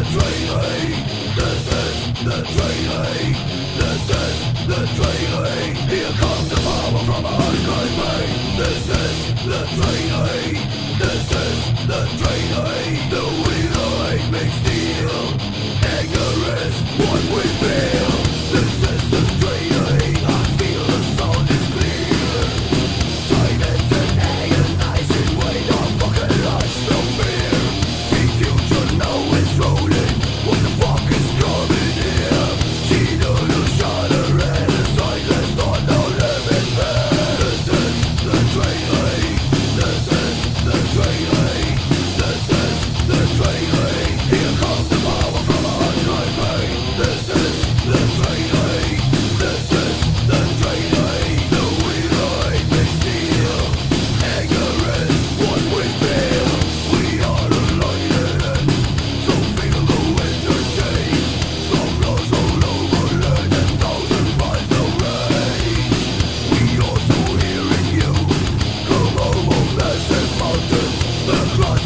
This is the training. This is the. Here comes the power from a unkind. This is the training. This is the training. The wheel makes steel. Ignorance, what we feel. The